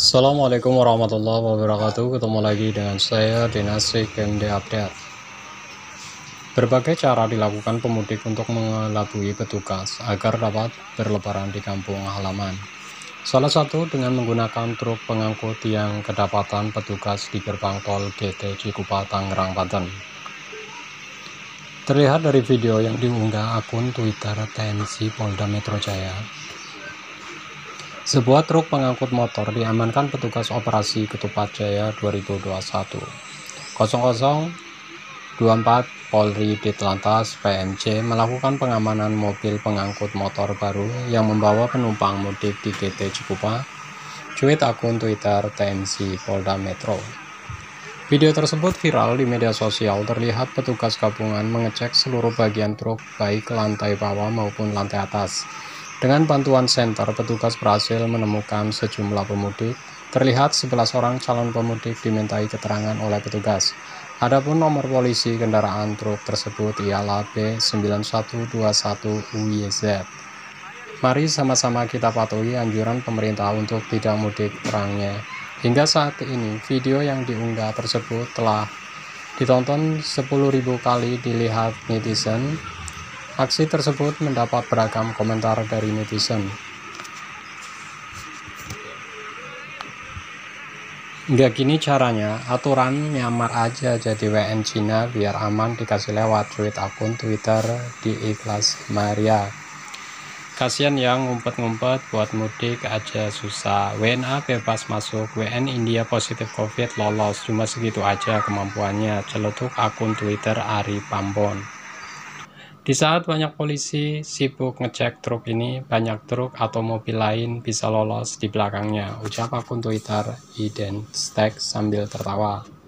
Assalamualaikum warahmatullahi wabarakatuh. Ketemu lagi dengan saya Dinasri KMD Update. Berbagai cara dilakukan pemudik untuk mengelabui petugas agar dapat berlebaran di kampung halaman. Salah satu dengan menggunakan truk pengangkut yang kedapatan petugas di gerbang tol GT Cikupa Tangerang Banten. Terlihat dari video yang diunggah akun Twitter TNC Polda Metro Jaya sebuah truk pengangkut motor diamankan petugas operasi Ketupat Jaya 2021 0024 Polri Ditlantas PMC melakukan pengamanan mobil pengangkut motor baru yang membawa penumpang mudik di GT Cikupa cuit akun Twitter TMC Polda Metro. Video tersebut viral di media sosial terlihat petugas gabungan mengecek seluruh bagian truk baik lantai bawah maupun lantai atas dengan bantuan senter, petugas berhasil menemukan sejumlah pemudik. Terlihat 11 orang calon pemudik dimintai keterangan oleh petugas. Adapun nomor polisi kendaraan truk tersebut ialah B9121UYZ. Mari sama-sama kita patuhi anjuran pemerintah untuk tidak mudik terangnya. Hingga saat ini, video yang diunggah tersebut telah ditonton 10.000 kali dilihat netizen Aksi tersebut mendapat beragam komentar dari netizen. Nggak gini caranya, aturan nyamar aja jadi WN Cina biar aman dikasih lewat tweet akun Twitter di Ikhlas Maria. Kasian yang ngumpet-ngumpet buat mudik aja susah. WNA bebas masuk, WN India positif COVID lolos, cuma segitu aja kemampuannya. Celetuk akun Twitter Ari Pambon. Di saat banyak polisi sibuk ngecek truk ini, banyak truk atau mobil lain bisa lolos di belakangnya, ucap akun Twitter Iden Stack sambil tertawa.